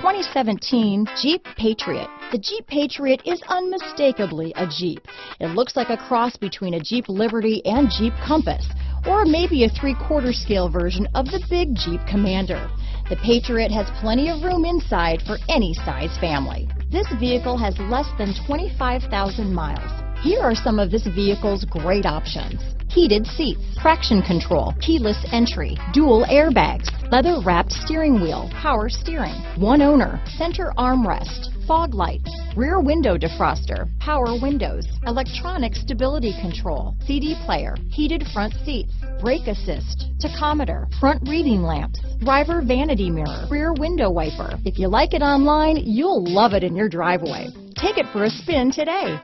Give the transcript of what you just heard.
2017 Jeep Patriot. The Jeep Patriot is unmistakably a Jeep. It looks like a cross between a Jeep Liberty and Jeep Compass, or maybe a three-quarter scale version of the big Jeep Commander. The Patriot has plenty of room inside for any size family. This vehicle has less than 25,000 miles. Here are some of this vehicle's great options. Heated seats, traction control, keyless entry, dual airbags, leather wrapped steering wheel, power steering, one owner, center armrest, fog lights, rear window defroster, power windows, electronic stability control, CD player, heated front seats, brake assist, tachometer, front reading lamps, driver vanity mirror, rear window wiper. If you like it online, you'll love it in your driveway. Take it for a spin today.